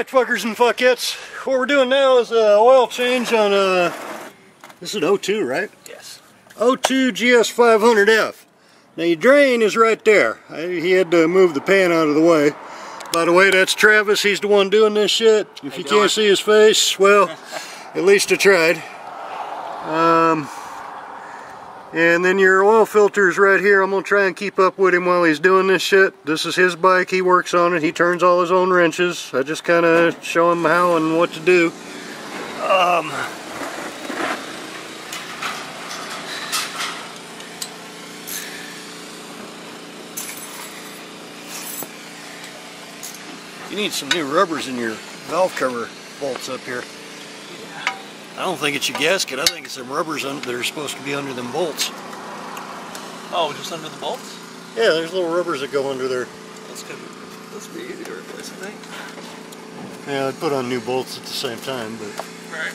Alright fuckers and fuckettes, what we're doing now is a oil change on a, this is an 02 right? Yes. 02 GS500F. Now your drain is right there. I, he had to move the pan out of the way. By the way, that's Travis, he's the one doing this shit. If you can't see his face, well, at least I tried. Um, and then your oil filter is right here. I'm going to try and keep up with him while he's doing this shit. This is his bike. He works on it. He turns all his own wrenches. I just kind of show him how and what to do. Um, you need some new rubbers in your valve cover bolts up here. I don't think it's your gasket. I think it's some rubbers that are supposed to be under them bolts. Oh, just under the bolts? Yeah, there's little rubbers that go under there. That's good. That's be easy to replace, I think. Yeah, I'd put on new bolts at the same time, but... Right.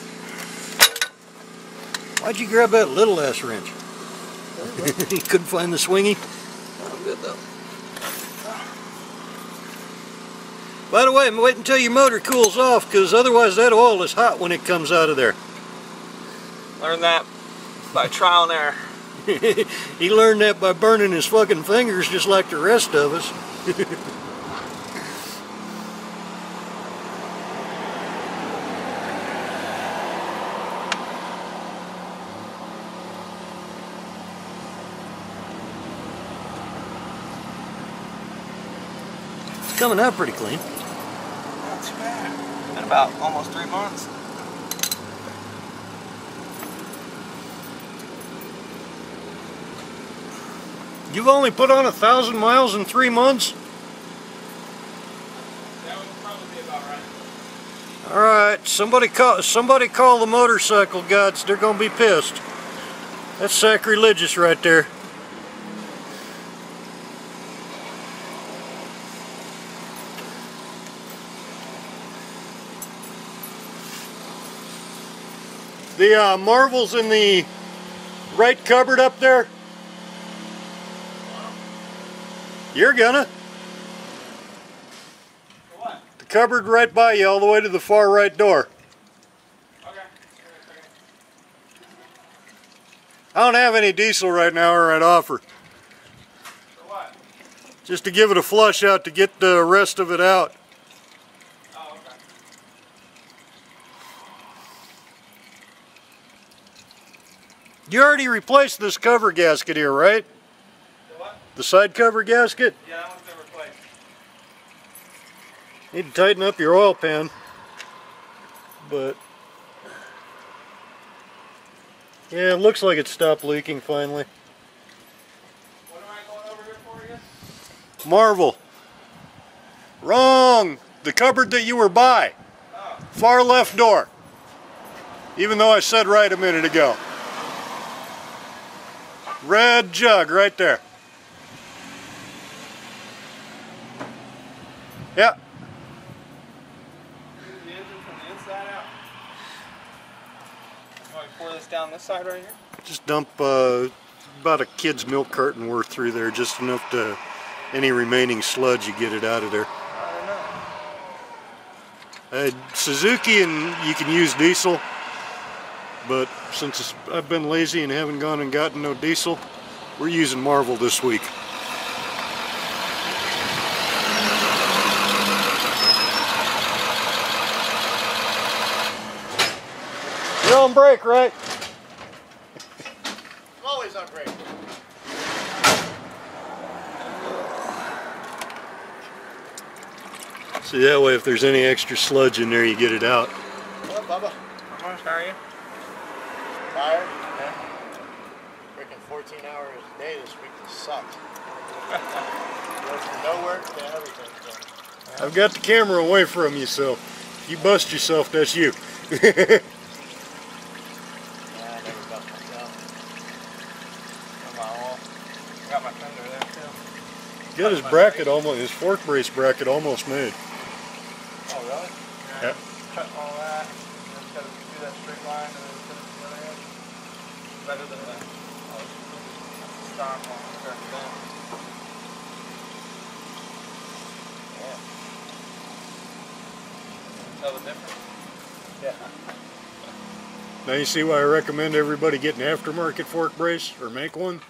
Why'd you grab that little ass wrench? you couldn't find the swingy? I'm good though. By the way, wait until your motor cools off, because otherwise that oil is hot when it comes out of there. Learned that by trial and error. he learned that by burning his fucking fingers just like the rest of us. it's coming out pretty clean. Not too bad. Been about almost three months. You've only put on a thousand miles in three months? That would probably be about right. All right, somebody call somebody call the motorcycle gods. They're gonna be pissed. That's sacrilegious right there. The uh, marvels in the right cupboard up there. You're gonna. what? The cupboard right by you all the way to the far right door. Okay. I don't have any diesel right now or I'd offer. Just to give it a flush out to get the rest of it out. Oh, okay. You already replaced this cover gasket here, right? The side cover gasket? Yeah, that one's been replaced. Need to tighten up your oil pan. But yeah, it looks like it stopped leaking finally. What am I going over here for again? Marvel. Wrong. The cupboard that you were by. Oh. Far left door. Even though I said right a minute ago. Red jug right there. Yep. Use the engine from the inside out. You want me to pour this down this side right here? Just dump uh, about a kid's milk carton worth through there, just enough to any remaining sludge you get it out of there. I don't know. Uh, Suzuki and you can use diesel, but since I've been lazy and haven't gone and gotten no diesel, we're using Marvel this week. You're on break, right? Always on break. See that way if there's any extra sludge in there you get it out. Hello, Bubba. How much are you? Tired? Yeah. Working 14 hours a day this week. This sucks. Go from no work to everything. So. I've got the camera away from you, so if you bust yourself, that's you. Yeah, I never bust myself. Got my oil. Got my fender there too. Got his bracket almost, his fork brace bracket almost made. Really? Yeah. Cut all that. and Just gotta do that straight line and then put it the other end. Better than that. Oh, just stop on start it down. Yeah. Tell the difference. Yeah. Now you see why I recommend everybody get an aftermarket fork brace or make one.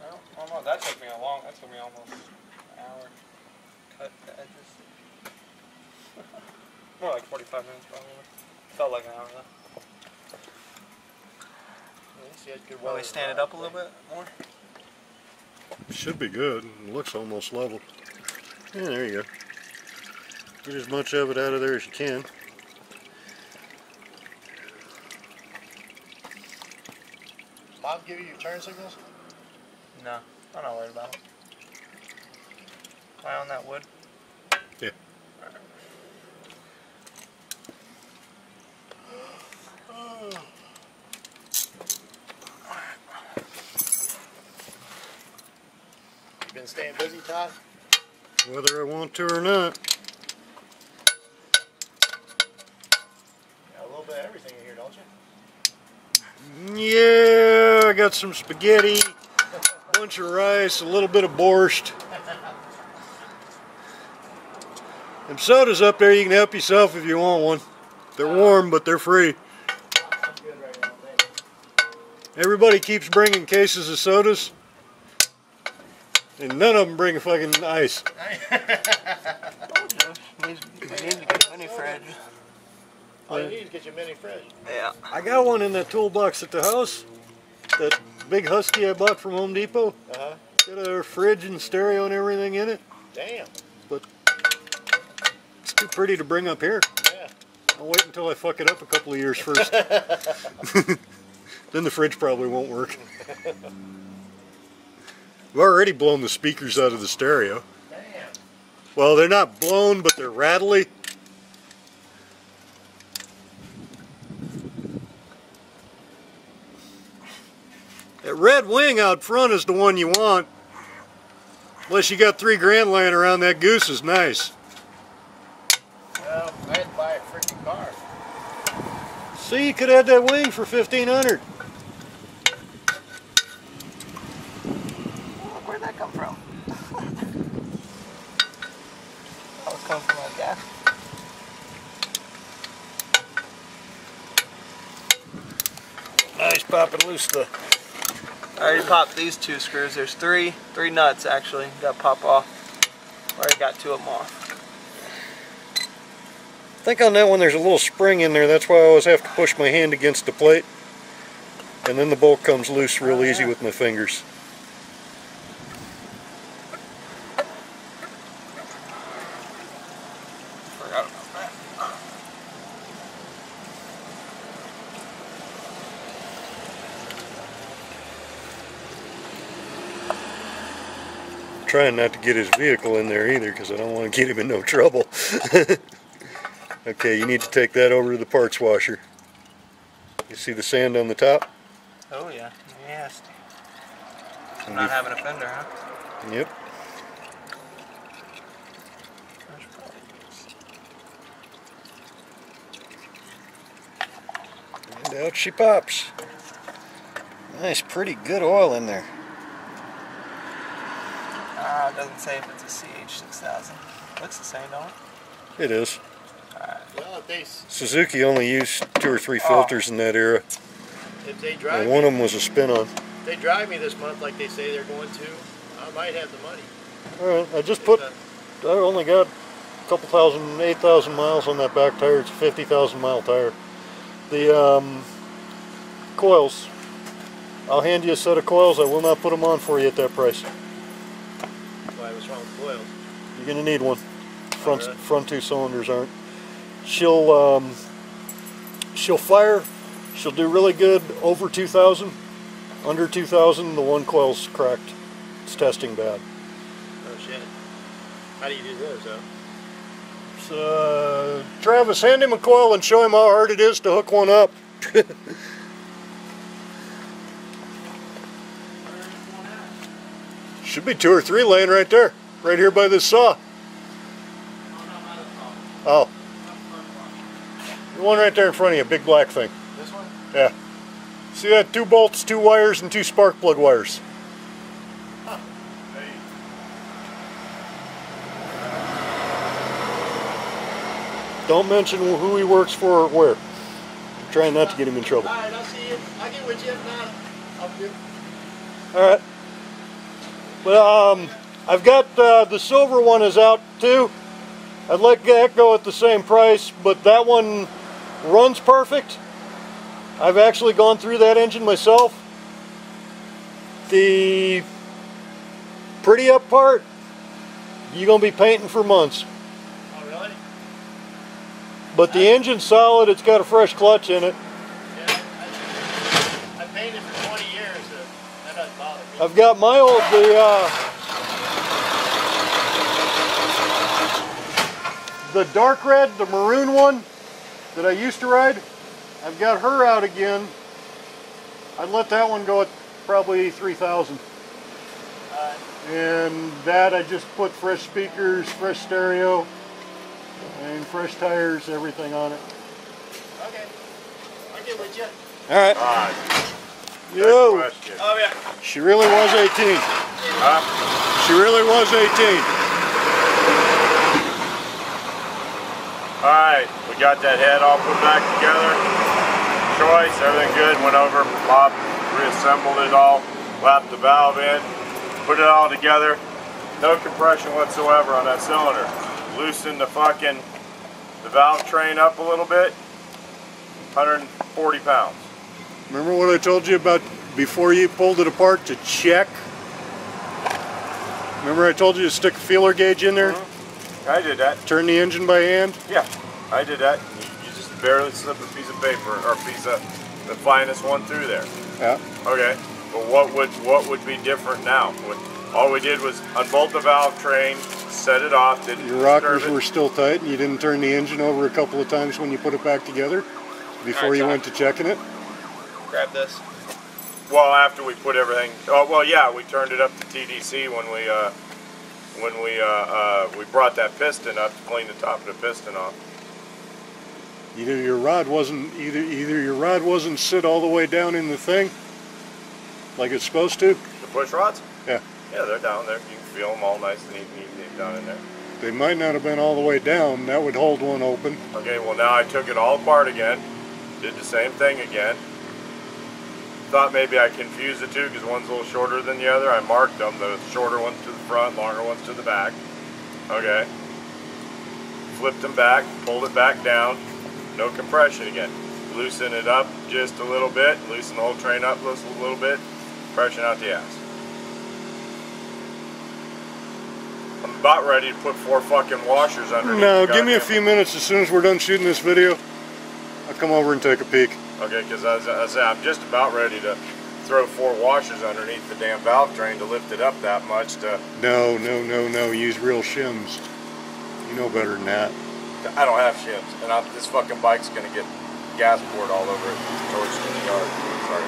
Well, I don't know. That took me a long. That took me almost an hour. Cut the edges. More like 45 minutes probably. Felt like an hour though. He had good Will weather we stand it up a little bit more? Should be good. It looks almost level. Yeah, there you go. Get as much of it out of there as you can. Mom give you your turn signals? No, I'm not worried about it. Am I on that wood? Yeah. You been busy, Todd? Whether I want to or not. Got a little bit of everything in here, don't you? Yeah, I got some spaghetti, a bunch of rice, a little bit of borscht. Them sodas up there, you can help yourself if you want one. They're warm, but they're free. I'm good right now, thank you. Everybody keeps bringing cases of sodas, and none of them bring fucking ice. We need to get a mini fridge. All you need is get your mini fridge. Yeah. I got one in that toolbox at the house. That big Husky I bought from Home Depot. Uh-huh. Got a fridge and stereo and everything in it. Damn. But it's too pretty to bring up here. Yeah. I'll wait until I fuck it up a couple of years first. then the fridge probably won't work. I've already blown the speakers out of the stereo. Damn. Well, they're not blown, but they're rattly. That red wing out front is the one you want. Unless you got three grand laying around, that goose is nice. Well, I had to buy a freaking car. See, you could have that wing for 1500 Where'd that come from? That was coming from my gas. Nice popping loose the I already popped these two screws. There's three, three nuts actually. Got to pop off. Already got two of them off. I think on that one there's a little spring in there. That's why I always have to push my hand against the plate. And then the bolt comes loose real Oh, easy with my fingers. Trying not to get his vehicle in there either because I don't want to get him in no trouble. okay, you need to take that over to the parts washer. You see the sand on the top? Oh yeah, nasty. So not having a fender, huh? Yep. And out she pops. Nice, pretty good oil in there. Ah, it doesn't say if it's a CH6000. Looks the same, don't it? It is. Well, they Suzuki only used two or three filters in that era. if they drive And me, one of them was a spin-on. they drive me this month like they say they're going to, I might have the money. Alright, I just put, If, I only got a couple thousand, eight thousand miles on that back tire. It's a 50,000 mile tire. The um, coils, I'll hand you a set of coils. I will not put them on for you at that price. Uh, why was wrong with coils? You're gonna need one. Front, really? front two cylinders aren't. She'll, um, she'll fire. She'll do really good over 2,000. Under 2,000, the one coil's cracked. It's testing bad. Oh shit. How do you do those though? So, Travis, hand him a coil and show him how hard it is to hook one up. Should be two or three laying right there, right here by this saw. Oh, the one right there in front of you, big black thing. This one? Yeah. See that? Two bolts, two wires, and two spark plug wires. Hey. Don't mention who he works for or where. I'm trying not to get him in trouble. Alright, I'll see you. I'll get with you if not. I'll do. All right. Well, um, I've got uh, the silver one is out too. I'd let that go at the same price, but that one runs perfect. I've actually gone through that engine myself. The pretty up part, you're gonna be painting for months. Oh, really? But the engine's solid. It's got a fresh clutch in it. Yeah. I, I painted for 20 years, so that doesn't bother me. I've got my old the uh, the dark red, the maroon one that I used to ride. I've got her out again. I'd let that one go at probably 3,000. Uh, And that I just put fresh speakers, fresh stereo, and fresh tires, everything on it. okay. I'll get with you. All right. Alright, Yo, question. Oh, yeah. she really was 18. Huh? She really was 18. Alright, we got that head all put back together. Choice, everything good. Went over, Bob reassembled it all, lapped the valve in, put it all together. No compression whatsoever on that cylinder. Loosened the fucking the valve train up a little bit. 140 pounds. Remember what I told you about before you pulled it apart to check? Remember I told you to stick a feeler gauge in there, uh-huh. I did that. turn the engine by hand? Yeah, I did that. You, you just barely slip a piece of paper or a piece of the finest one through there. Yeah. Okay, but what would what would be different now? What- All we did was unbolt the valve train, set it off, didn't Your rockers it. were still tight and you didn't turn the engine over a couple of times when you put it back together before Alright, you went to checking it? Grab this. Well, after we put everything, oh well, yeah, we turned it up to TDC when we uh, when we uh, uh, we brought that piston up to clean the top of the piston off. Either your rod wasn't either either your rod wasn't sit all the way down in the thing like it's supposed to. The push rods? Yeah. Yeah, they're down there. You can feel them all nice and neat, neat, neat down in there. They might not have been all the way down. That would hold one open. Okay, well now I took it all apart again, did the same thing again. Thought maybe I confused the two because one's a little shorter than the other. I marked them, the shorter ones to the front, longer ones to the back. Okay. Flipped them back, pulled it back down, no compression again. Loosen it up just a little bit, loosen the whole train up just a little bit, compression out the ass. I'm about ready to put four fucking washers underneath. No, give me a few minutes as soon as we're done shooting this video. I'll come over and take a peek. Okay, because as I say, I'm just about ready to throw four washers underneath the damn valve train to lift it up that much to. No, no, no, no. Use real shims. You know better than that. I don't have shims, and I, this fucking bike's gonna get gas poured all over it towards the yard. Sorry.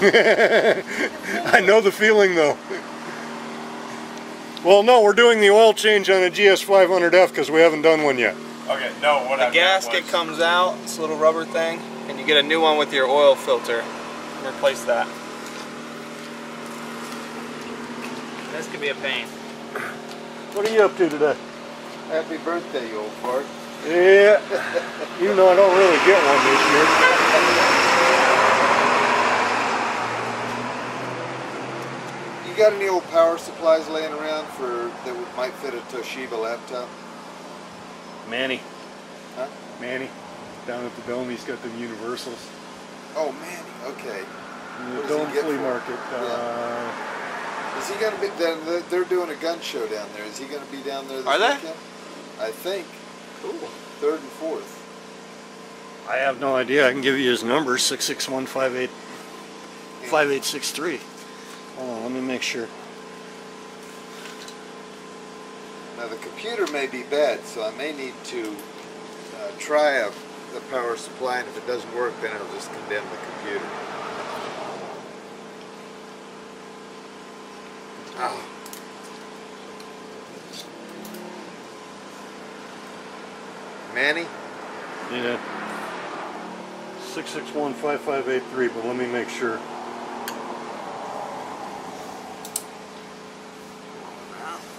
I know the feeling though. Well, no, we're doing the oil change on a GS 500F because we haven't done one yet. Okay, no, what The meant gasket was- comes out, this little rubber thing, and you get a new one with your oil filter. And replace that. This could be a pain. What are you up to today? Happy birthday, you old fart. Yeah, even though I don't really get one this year. You got any old power supplies laying around for that might fit a Toshiba laptop? Manny. Huh? Manny. Down at the dome, he's got the universals. Oh man, okay. In the What dome flea for it? market. Uh, Is he gonna be? Then they're- they're doing a gun show down there. Is he gonna be down there this Are they? weekend? I think Cool. third and fourth. I have no idea. I can give you his number 661 5863. Hold on, let me make sure. Now the computer may be bad, so I may need to uh, try a, the power supply, and if it doesn't work, then it'll just condemn the computer. Ah. Manny, Yeah. 661 5583, but let me make sure.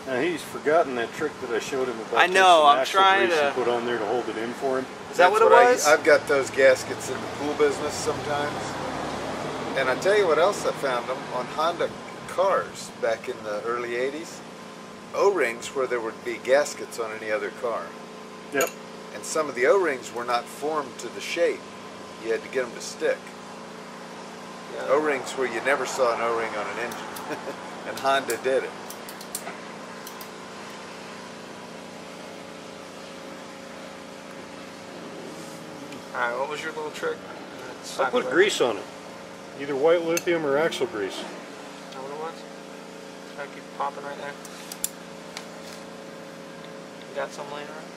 Now he's forgotten that trick that I showed him about. I putting know, I'm trying grease to- put on there to hold it in for him. Is that That's what it I- was? I've got those gaskets in the pool business sometimes. And I tell you what else I found them on Honda cars back in the early 80s. O-rings where there would be gaskets on any other car. Yep. And some of the O-rings were not formed to the shape. You had to get them to stick. Yeah. O-rings where you never saw an O-ring on an engine. and Honda did it. Alright, what was your little trick? I put grease on it, either white lithium or axle grease. Is that what it was? Gotta keep popping right there. You got some laying around?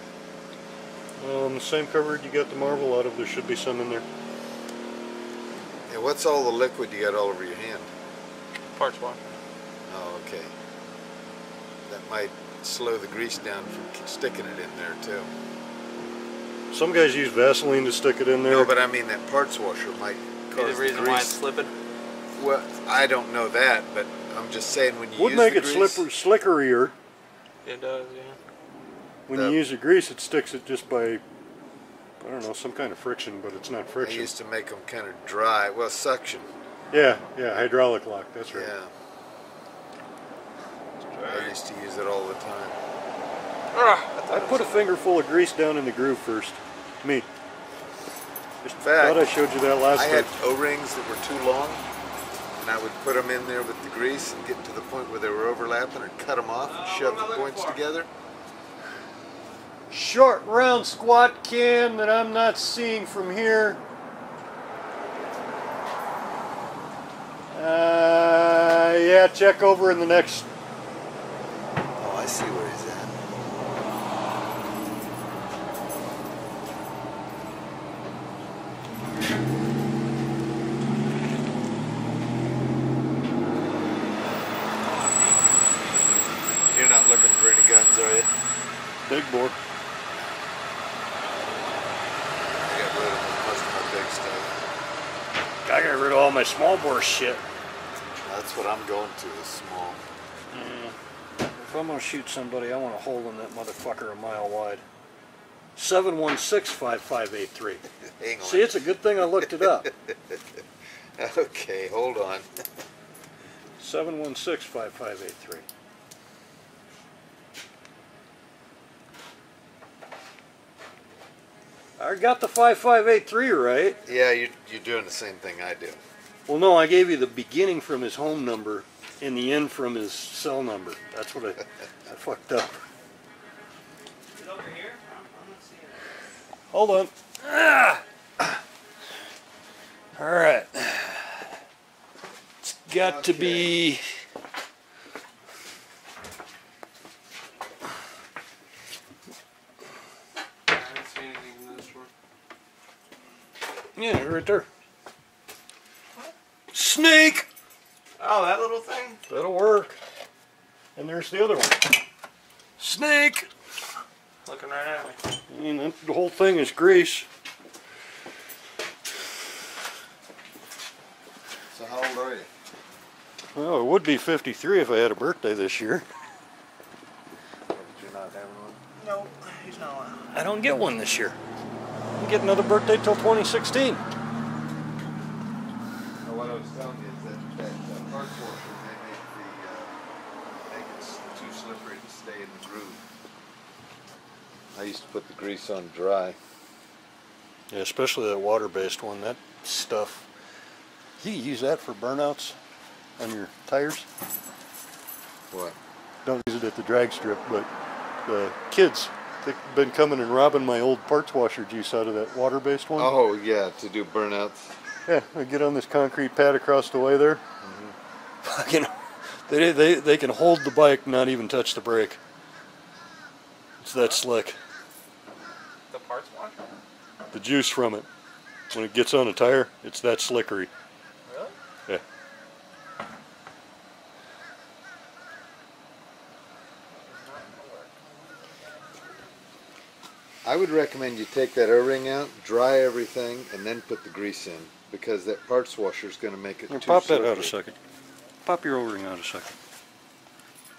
Well, on the same cupboard you got the Marvel out of, there should be some in there. Yeah, what's all the liquid you got all over your hand? Parts washer. Oh, okay. That might slow the grease down from sticking it in there too. Some guys use Vaseline to stick it in there. No, but I mean that parts washer might cause the reason grease. why it's slipping? Well, I don't know that, but I'm just saying when you Would make the it grease, slipper, slickerier. It does, yeah. When The- you use the grease, it sticks it just by, I don't know, some kind of friction, but it's not friction. I friction. used to make them kind of dry. Well, suction. Yeah, yeah, hydraulic lock, that's right. Yeah. I used to use it all the time. Ah, I put a finger full of grease down in the groove first. Me. Just fact, thought I showed you that last time. I time. had O-rings that were too long, and I would put them in there with the grease and get to the point where they were overlapping and cut them off and shove the points together. Short round squat cam that I'm not seeing from here. Uh, yeah, check over in the next. Oh, I see where he's at. You're not looking for any guns, are you? Big bore. I got rid of most of my big stuff. I got rid of all my small bore shit. That's what I'm going to, is small. Mm. If I'm gonna shoot somebody, I want a hole in that motherfucker a mile wide. 716-5583. Hang on. See, it's a good thing I looked it up. Okay, hold on. 716-5583. I got the 5583 right. Yeah, you're, you're doing the same thing I do. Well, no, I gave you the beginning from his home number and the end from his cell number. That's what I, I fucked up. Is it over here? I'm, I'm not seeing it. Hold on. Ah. All right. It's got to be. I didn't see anything in this one. Yeah, right there. Snake. Oh, that little thing? That'll work. And there's the other one. Snake. Looking right at me. I mean, that, the whole thing is grease. So how old are you? Well, it would be 53 if I had a birthday this year. But you're not having one? No, he's not allowed. I don't get one this year. I don't get another birthday till 2016. No, what I was telling you is that that uh, parts washer, they make the, uh, make it s- too slippery to stay in the groove. I used to put the grease on dry. Yeah, especially that water-based one. That stuff. You use that for burnouts on your tires. What? Don't use it at the drag strip, but the kids they've been coming and robbing my old parts washer juice out of that water-based one. Oh, yeah, to do burnouts. Yeah, I get on this concrete pad across the way there. Mm-hmm. Fucking, they, they they can hold the bike, not even touch the brake. It's that slick. The parts? The juice from it, when it gets on a tire, it's that slickery. Really? Yeah. I would recommend you take that O-ring out, dry everything, and then put the grease in because that parts washer is going to make it Here, too pop that out a second. Pop your O-ring out a second.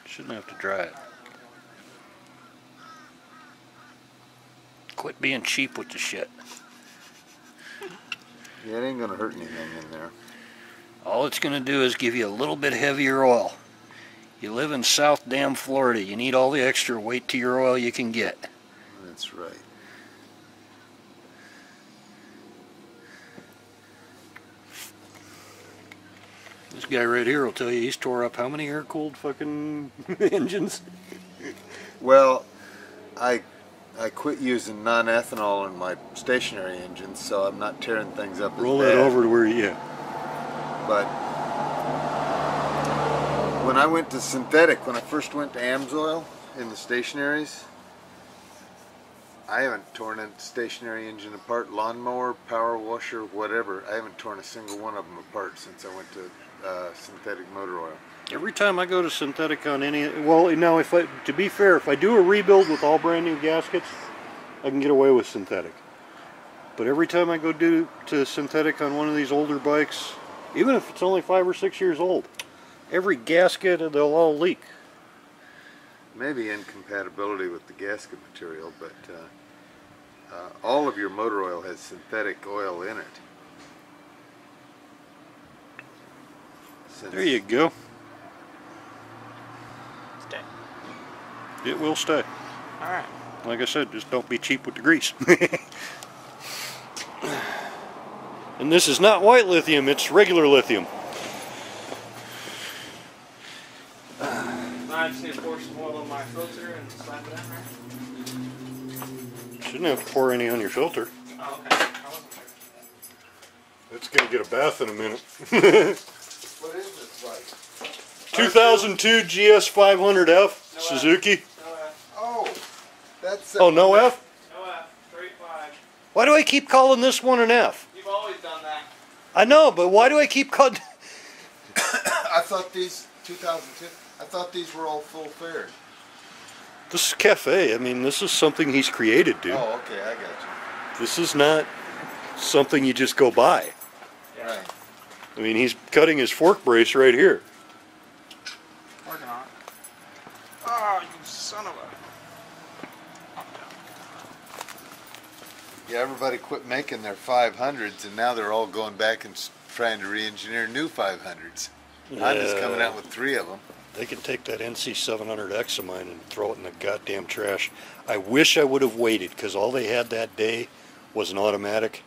Shouldn't have to dry it. Quit being cheap with the shit. Yeah, it ain't gonna hurt anything in there. All it's going to do is give you a little bit heavier oil. You live in South Dam, Florida. You need all the extra weight to your oil you can get. That's right. This guy right here will tell you he's tore up how many air-cooled fucking engines? Well, I I quit using non-ethanol in my stationary engines, so I'm not tearing things up. Roll that over to where you. But when I went to synthetic, when I first went to AMSOIL in the stationaries, I haven't torn a stationary engine apart, lawnmower, power washer, whatever. I haven't torn a single one of them apart since I went to uh, synthetic motor oil. Every time I go to synthetic on any, well, now if I, to be fair, if I do a rebuild with all brand new gaskets, I can get away with synthetic. But every time I go do to synthetic on one of these older bikes, even if it's only five or six years old, every gasket they'll all leak. Maybe incompatibility with the gasket material, but uh, uh, all of your motor oil has synthetic oil in it. Since- There you go. It will stay. All right. Like I said, just don't be cheap with the grease. and this is not white lithium, it's regular lithium. I just need to pour some oil on my filter and slap it in there. Shouldn't have to pour any on your filter. Oh, okay. I wasn't sure. It's gonna get a bath in a minute. What is this like? 2002 GS 500F Suzuki. No F. Oh, that's. Oh, no F? No F. Straight five. Why do I keep calling this one an F? You've always done that. I know, but why do I keep calling? I thought these 2002. I thought these were all full fared. This is cafe. I mean, this is something he's created, dude. Oh, okay, I got you. This is not something you just go buy. Right. I mean, he's cutting his fork brace right here. Working on it. Oh, you son of a. Yeah, everybody quit making their 500s, and now they're all going back and trying to re-engineer new 500s. Honda's coming out with three of them. They can take that NC700X of mine and throw it in the goddamn trash. I wish I would have waited because all they had that day was an automatic.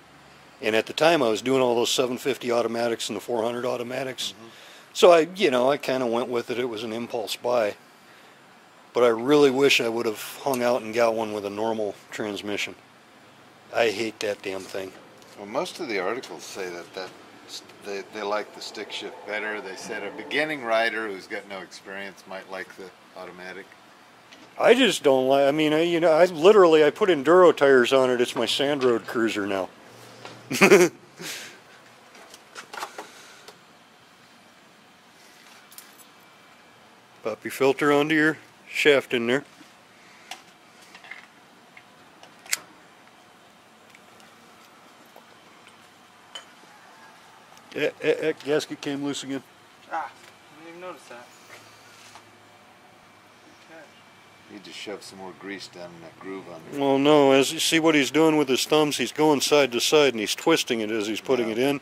And at the time, I was doing all those 750 automatics and the 400 automatics. Mm-hmm. So I, you know, I kind of went with it. It was an impulse buy. But I really wish I would have hung out and got one with a normal transmission. I hate that damn thing. Well, most of the articles say that that they, they like the stick shift better. They said a beginning rider who's got no experience might like the automatic. I just don't like. I mean, I, you know, I literally I put enduro tires on it. It's my sand road cruiser now. Pop your filter onto your shaft in there. Eh, eh, eh, gasket came loose again. Ah, I didn't even notice that. Okay. You just shove some more grease down in that groove on there. Well, no, as you see what he's doing with his thumbs, he's going side to side and he's twisting it as he's putting Yeah. it in.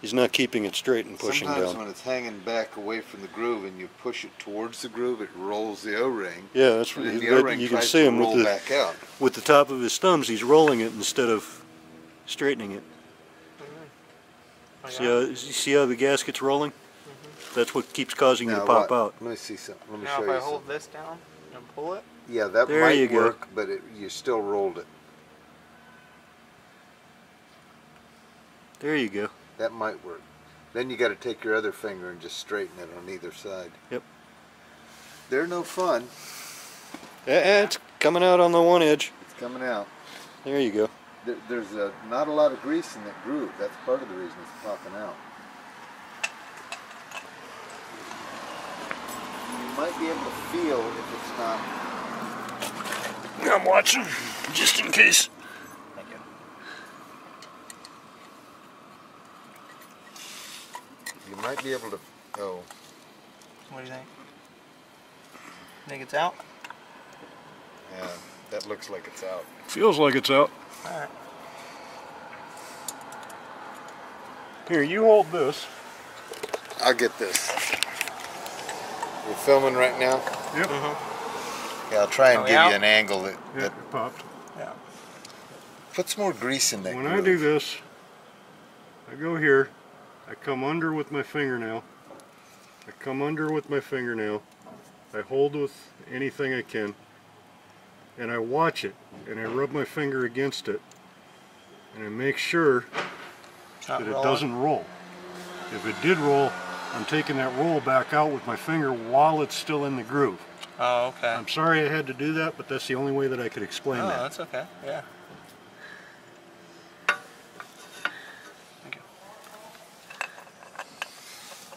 He's not keeping it straight and pushing Sometimes down. when it's hanging back away from the groove and you push it towards the groove, it rolls the O-ring. Yeah, that's And what the that- O-ring you can see to him roll with the back out. with the top of his thumbs. He's rolling it instead of straightening it. Oh, See how you see how the gasket's rolling? That's what keeps causing you to pop what- out. Let me see something. Let me Now show if you I something. hold this down and pull it, Yeah, that There might you go. work, but it, you still rolled it. There you go. That might work. Then you got to take your other finger and just straighten it on either side. Yep. They're no fun. Eh, eh, it's coming out on the one edge. It's coming out. There you go. There, there's a, not a lot of grease in that groove. That's part of the reason it's popping out. You might be able to feel if it's not. I'm watching, just in case. thank you. You might be able to. Oh, What do you think? Think it's out? yeah. That looks like it's out. Feels like it's out. Alright. Here, you hold this. I'll get this. We're filming right now. Yep. Mm-hmm. Yeah, I'll try and Are we give out? you an angle that, Yeah, that it popped. Yeah. puts more grease in that. When I do this, I go here, I come under with my fingernail, I come under with my fingernail, I hold with anything I can, and I watch it, and I rub my finger against it, and I make sure Not that it doesn't roll. If it did roll, I'm taking that roll back out with my finger while it's still in the groove. Oh, okay. I'm sorry I had to do that, but that's the only way that I could explain Oh, that. Oh, that's okay. Yeah.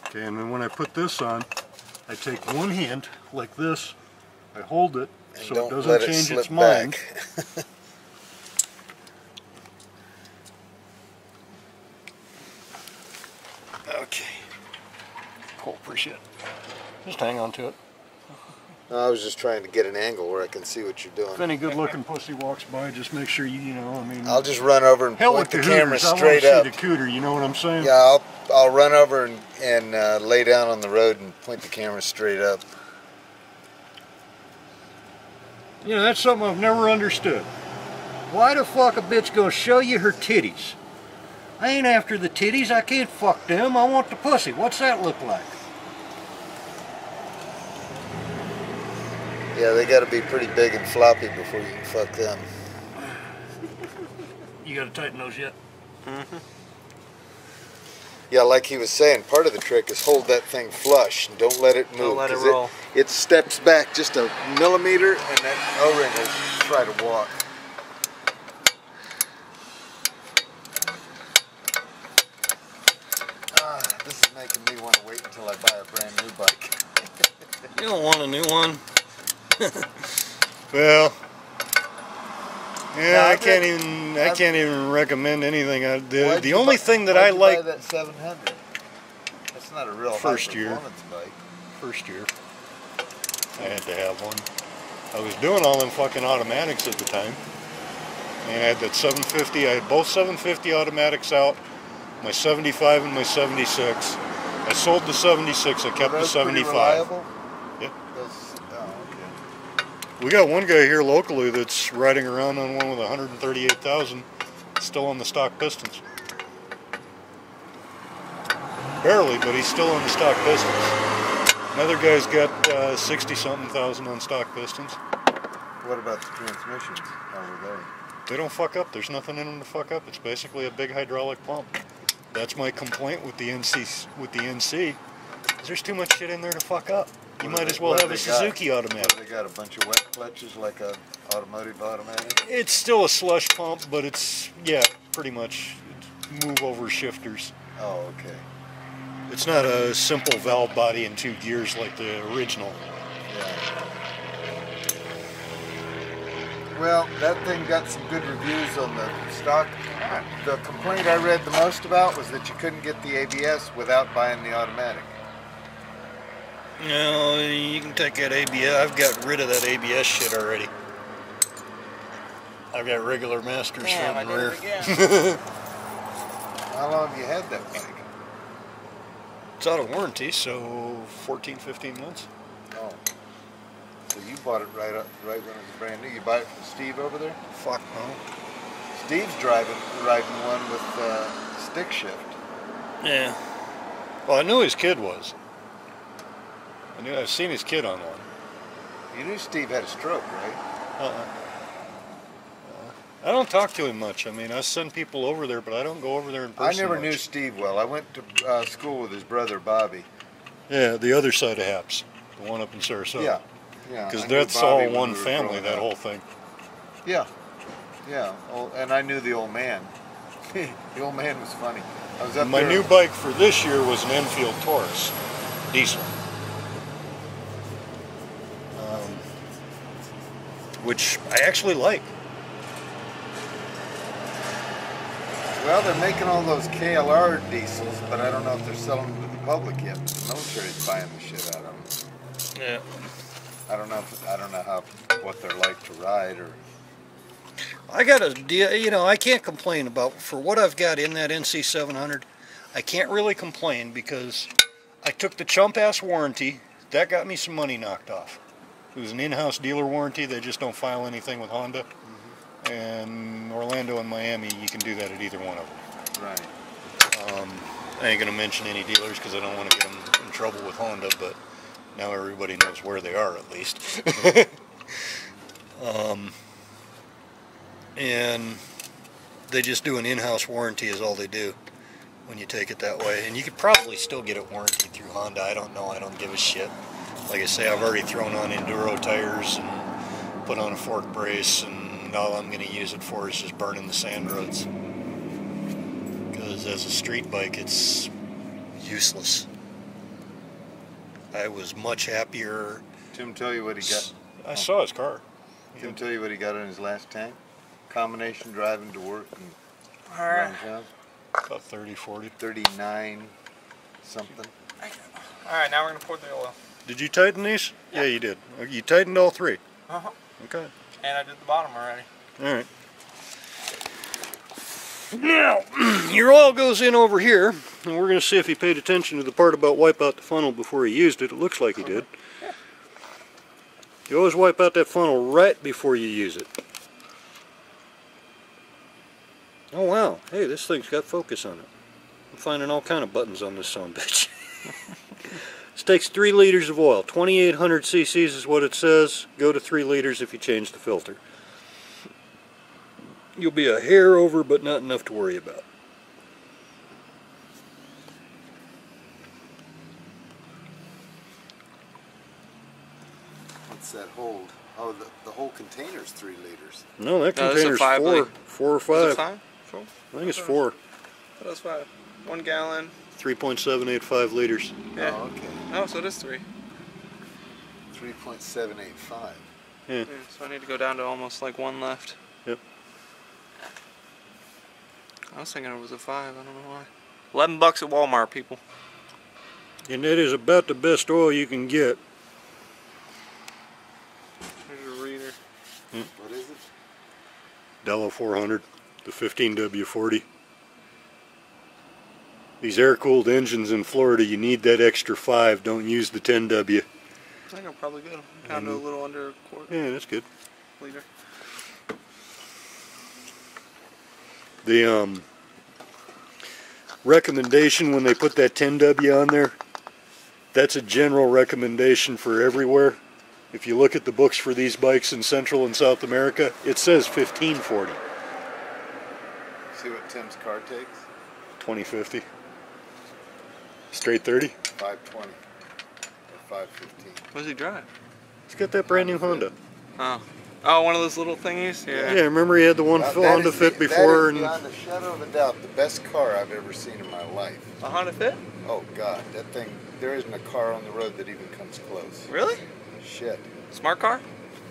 Okay, and then when I put this on, I take one hand like this, I hold it And so it don't doesn't let change slip its mind. back. okay. Cool, appreciate it. Just hang on to it. I was just trying to get an angle where I can see what you're doing. If any good-looking pussy walks by, just make sure you, you know, I mean, I'll just run over and hell point with the the camera hooters. I want to straight see up. the cooter. You know what I'm saying? Yeah, I'll I'll run over and, and uh, lay down on the road and point the camera straight up. You know, that's something I've never understood. Why the fuck a bitch gonna show you her titties? I ain't after the titties. I can't fuck them. I want the pussy. What's that look like? Yeah, they got to be pretty big and floppy before you can fuck them. You gotta tighten those yet? Mm-hmm. Yeah, like he was saying, part of the trick is hold that thing flush and don't let it move. Don't let it roll. It, steps back just a millimeter and that O-ring will try to walk. Ah, this is making me want to wait until I buy a brand new bike. You don't want a new one. well, yeah, I can't even. I can't even recommend anything. I, the Why'd the only buy- thing that I like that 700. That's not a real First year. bike. first year, I had to have one. I was doing all them fucking automatics at the time. And I had that 750. I had both 750 automatics out. My 75 and my 76. I sold the 76. I kept the those pretty 75. reliable? Yeah. Those, oh, okay. We got one guy here locally that's riding around on one with 138,000, still on the stock pistons. Barely, but he's still on the stock pistons. Another guy's got uh, 60 something thousand on stock pistons. What about the transmissions? How were They They don't fuck up. There's nothing in them to fuck up. It's basically a big hydraulic pump. That's my complaint with the NC. With the NC, is there's too much shit in there to fuck up. You might as well have a got? Suzuki they? automatic. They got a bunch of wet clutches like a automotive automatic. It's still a slush pump, but it's yeah, pretty much move over shifters. Oh, okay. It's not a simple valve body and two gears like the original. Yeah. Well, that thing got some good reviews on the stock. The complaint I read the most about was that you couldn't get the ABS without buying the automatic. No, you can take that ABS. I've got rid of that ABS shit already. I've got regular masters Damn, I front and rear. How long have you had that bike? It's out of warranty, so 14, 15 months. Oh. So you bought it right up, right when it was brand new. You bought it from Steve over there? Fuck no. Steve's driving, riding one with uh, stick shift. Yeah. Well, I knew his kid was. I knew I've seen his kid on one. You knew Steve had a stroke, right? Uh-uh. Uh, I don't talk to him much. I mean, I send people over there, but I don't go over there in person. I never much. knew Steve well. I went to uh, school with his brother Bobby. Yeah, the other side of Haps, the one up in Sarasota. Yeah, yeah. Because that's all one family, that up. whole thing. Yeah, yeah. Oh, and I knew the old man. the old man was funny. I was up My there. new bike for this year was an Enfield Taurus, diesel. Which I actually like. Well, they're making all those KLR diesels, but I don't know if they're selling them to the public yet. The military's buying the shit out of them. Yeah. I don't know. If, I don't know how what they're like to ride or. I got a deal, you know, I can't complain about, for what I've got in that NC 700, I can't really complain because I took the chump ass warranty. That got me some money knocked off. It was an in-house dealer warranty. They just don't file anything with Honda. And Orlando and Miami, you can do that at either one of them. Right. Um, I ain't gonna mention any dealers because I don't want to get them in trouble with Honda, but now everybody knows where they are at least. um, and they just do an in-house warranty is all they do when you take it that way. And you could probably still get it warranted through Honda. I don't know. I don't give a shit. Like I say, I've already thrown on enduro tires and put on a fork brace, and all I'm going to use it for is just burning the sand roads. Because as a street bike, it's useless. I was much happier. Tim, tell you what he got. I saw his car. Tim, tell you what he got on his last tank. Combination driving to work and All right. around town. About 30, 40. Thirty-nine, something. All right. Now we're gonna pour the oil. Did you tighten these? Yeah. you did. You tightened all three. Uh huh. Okay. And I did the bottom already. All right. Now, your oil goes in over here, and we're going to see if he paid attention to the part about wipe out the funnel before he used it. It looks like he did. You always wipe out that funnel right before you use it. Oh wow, hey, this thing's got focus on it. I'm finding all kind of buttons on this son bitch. this takes 3 liters of oil. 2800 cc's is what it says. Go to 3 liters if you change the filter. You'll be a hair over, but not enough to worry about. What's that hold? Oh, the, the whole container's three liters. No, that No, this is a container's five four, liter. four or five. five? Four? I think it's four. That was five. One gallon. 3.785 liters. Yeah. Oh, okay. Oh, so it is three. Three point seven eight five. Yeah, so I need to go down to almost like one left. Yep. I was thinking it was a five. I don't know why. Eleven bucks at Walmart, people. And that is about the best oil you can get. Here's a reader. What is it? Delo 400, the 15W40. These air-cooled engines in Florida, you need that extra 5. Don't use the 10W. I think I'm probably good. I'm down to a little under a quarter Yeah, that's good. liter. The um, recommendation when they put that 10W on there, that's a general recommendation for everywhere. If you look at the books for these bikes in Central and South America, it says 1540, See what Tim's car takes? 2050. Straight 30? 520 or 515. What does he drive? He's got that brand new Honda. Oh. Oh, one of those little thingies? Yeah. Yeah, remember he had the one well, Honda the, Fit before? and beyond a shadow of a doubt, the best car I've ever seen in my life. A Honda Fit? Oh, God. That thing, there isn't a car on the road that even comes close. Really? Shit. Smart car?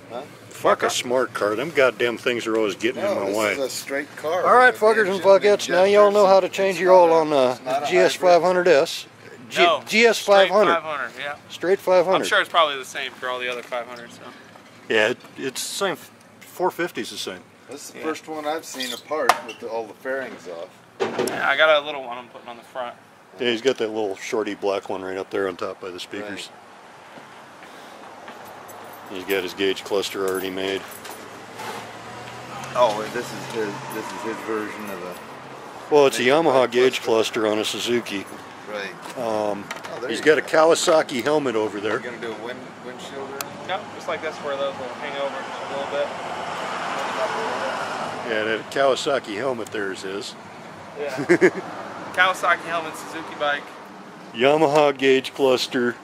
Huh? Fuck a smart car. Them goddamn things are always getting no, in my this way. This is a straight car. All right, fuckers and fuckettes. Now y'all know how to change your oil on uh, the GS500F. G- no. GS 500. 500, yeah. Straight 500. I'm sure it's probably the same for all the other 500s. So. Yeah, it, it's the same. 450's the same. This is the Yeah. first one I've seen apart with the, all the fairings off. Yeah, I got a little one I'm putting on the front. Yeah, he's got that little shorty black one right up there on top by the speakers. He's got his gauge cluster already made. Oh, this is his. This is his version of a. Well, it's a Yamaha gauge cluster. cluster on a Suzuki. Right. Um, Oh, there he's you got a. Kawasaki helmet over there. You're there. gonna do a wind windshield. or- No, just like this where those will hang over just a little bit. Yeah, that Kawasaki helmet there's his. Yeah. Kawasaki helmet, Suzuki bike. Yamaha gauge cluster.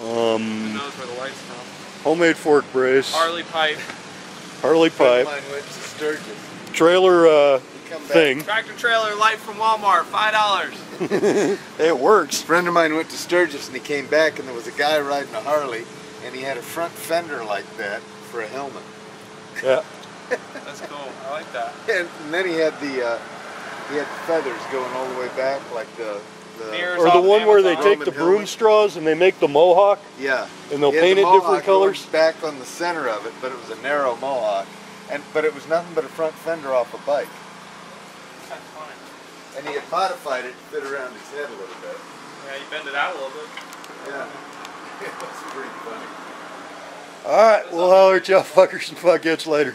Who Um, knows where the lights from? homemade fork brace. Harley pipe. Harley pipe. Mine went to Sturgis. Trailer uh, He come back. Thing. Tractor trailer light from Walmart, five dollars. It works. friend of mine went to Sturgis and he came back and there was a guy riding a Harley and he had a front fender like that for a helmet. Yeah. That's cool. I like that. And, and then he had the uh, he had feathers going all the way back like the The, Or the of one where they Amazon. take the broom helmet. straws and they make the mohawk yeah. and they'll paint the it different colors. Back on the center of it, but it was a narrow mohawk, and but it was nothing but a front fender off a bike, That's funny. And he had modified it to fit around his head a little bit. Yeah, you bend it out a little bit. Yeah, it was pretty funny. All right, we'll holler at y'all fuckers and fuckheads later.